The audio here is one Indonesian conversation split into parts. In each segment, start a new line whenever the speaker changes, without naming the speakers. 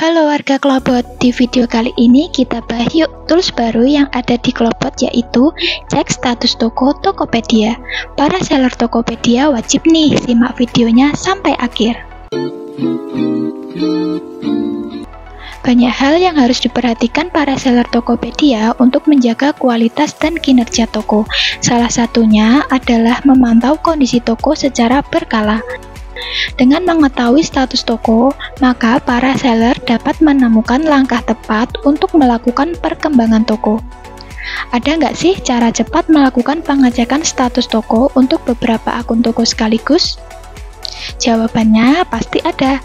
Halo warga Klobot, di video kali ini kita bahas yuk tools baru yang ada di Klobot yaitu cek status toko Tokopedia. Para seller Tokopedia wajib nih simak videonya sampai akhir. Banyak hal yang harus diperhatikan para seller Tokopedia untuk menjaga kualitas dan kinerja toko. Salah satunya adalah memantau kondisi toko secara berkala. Dengan mengetahui status toko, maka para seller dapat menemukan langkah tepat untuk melakukan perkembangan toko. Ada nggak sih cara cepat melakukan pengecekan status toko untuk beberapa akun toko sekaligus? Jawabannya pasti ada.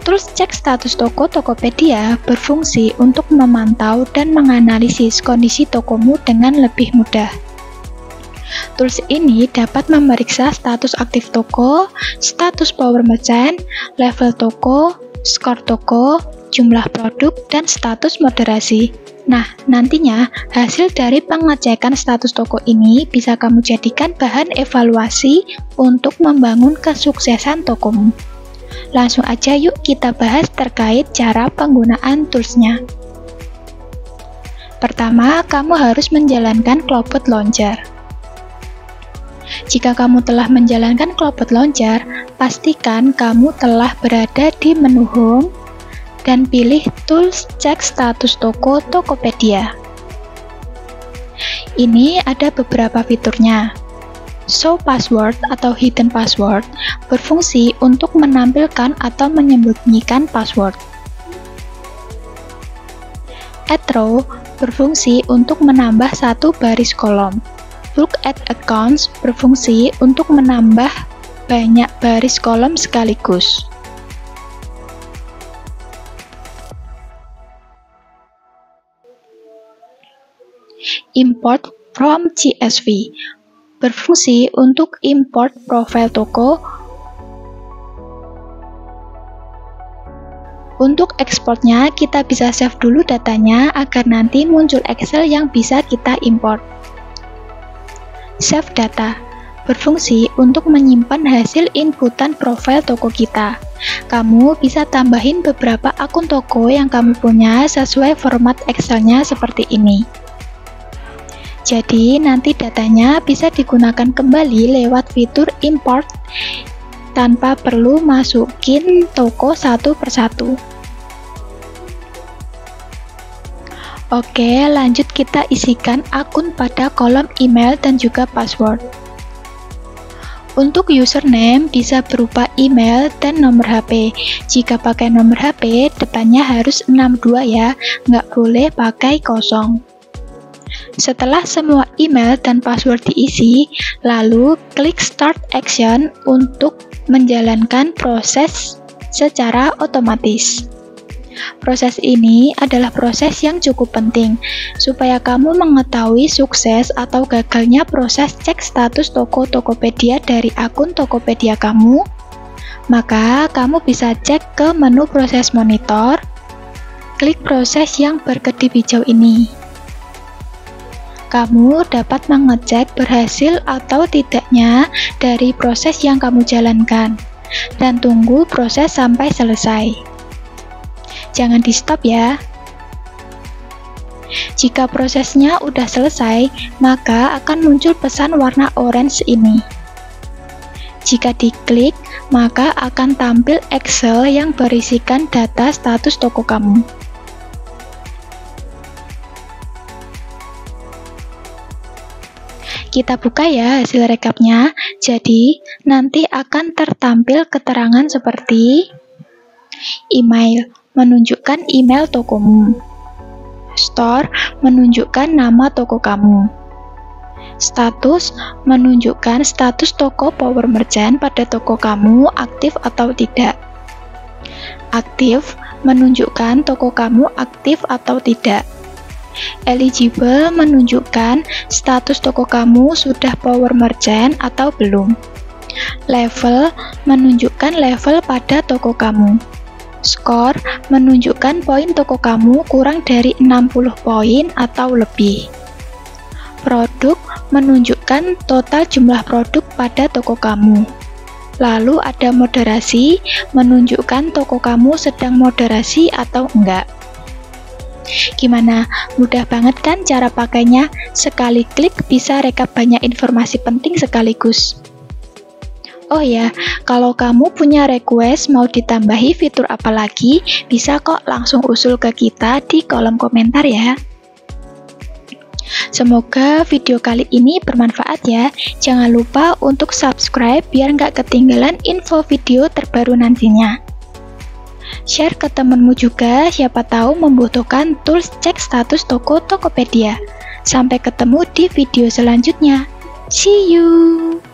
Terus cek status toko Tokopedia berfungsi untuk memantau dan menganalisis kondisi tokomu dengan lebih mudah. Tools ini dapat memeriksa status aktif toko, status power merchant, level toko, skor toko, jumlah produk, dan status moderasi. Nah, nantinya hasil dari pengecekan status toko ini bisa kamu jadikan bahan evaluasi untuk membangun kesuksesan tokomu. Langsung aja yuk kita bahas terkait cara penggunaan toolsnya. Pertama, kamu harus menjalankan Cloudbot Launcher. Jika kamu telah menjalankan Cloudbot Launcher, pastikan kamu telah berada di menu Home dan pilih Tools Cek Status Toko Tokopedia. Ini ada beberapa fiturnya. Show Password atau Hidden Password berfungsi untuk menampilkan atau menyembunyikan password. Add Row berfungsi untuk menambah satu baris kolom. Look at Accounts berfungsi untuk menambah banyak baris kolom sekaligus. Import from CSV berfungsi untuk import profil toko Untuk ekspornya, kita bisa save dulu datanya agar nanti muncul Excel yang bisa kita import. Save Data berfungsi untuk menyimpan hasil inputan profil toko kita. Kamu bisa tambahin beberapa akun toko yang kamu punya sesuai format Excelnya seperti ini. Jadi, nanti datanya bisa digunakan kembali lewat fitur import tanpa perlu masukin toko satu persatu. Oke, lanjut kita isikan akun pada kolom email dan juga password. Untuk username bisa berupa email dan nomor HP. Jika pakai nomor HP, depannya harus 62 ya, nggak boleh pakai kosong. Setelah semua email dan password diisi, lalu klik Start Action untuk menjalankan proses secara otomatis. Proses ini adalah proses yang cukup penting supaya kamu mengetahui sukses atau gagalnya proses cek status toko Tokopedia dari akun Tokopedia kamu. Maka kamu bisa cek ke menu proses monitor, klik proses yang berkedip hijau ini. Kamu dapat mengecek berhasil atau tidaknya dari proses yang kamu jalankan dan tunggu proses sampai selesai jangan di stop ya. Jika prosesnya udah selesai, maka akan muncul pesan warna orange ini. Jika diklik, maka akan tampil Excel yang berisikan data status toko kamu. Kita buka ya hasil rekapnya. Jadi, nanti akan tertampil keterangan seperti email, menunjukkan email tokomu. Store menunjukkan nama toko kamu. Status menunjukkan status toko Power Merchant pada toko kamu aktif atau tidak. Aktif menunjukkan toko kamu aktif atau tidak. Eligible menunjukkan status toko kamu sudah Power Merchant atau belum. Level menunjukkan level pada toko kamu. Skor menunjukkan poin toko kamu kurang dari 60 poin atau lebih. Produk menunjukkan total jumlah produk pada toko kamu. Lalu ada moderasi, menunjukkan toko kamu sedang moderasi atau enggak. Gimana? Mudah banget kan cara pakainya? Sekali klik bisa rekap banyak informasi penting sekaligus. Oh ya, kalau kamu punya request mau ditambahi fitur apa lagi, bisa kok langsung usul ke kita di kolom komentar ya. Semoga video kali ini bermanfaat ya. Jangan lupa untuk subscribe biar nggak ketinggalan info video terbaru nantinya. Share ke temenmu juga, siapa tahu membutuhkan tools cek status toko Tokopedia. Sampai ketemu di video selanjutnya. See you!